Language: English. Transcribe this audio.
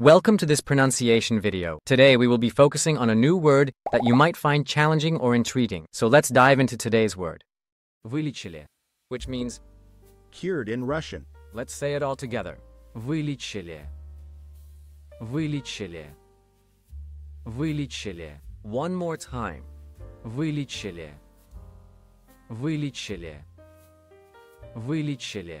Welcome to this pronunciation video. Today we will be focusing on a new word that you might find challenging or intriguing. So let's dive into today's word. Вылечили, which means, Cured in Russian. let's say it all together. Вылечили. Вылечили. Вылечили. One more time. Вылечили. Вылечили. Вылечили.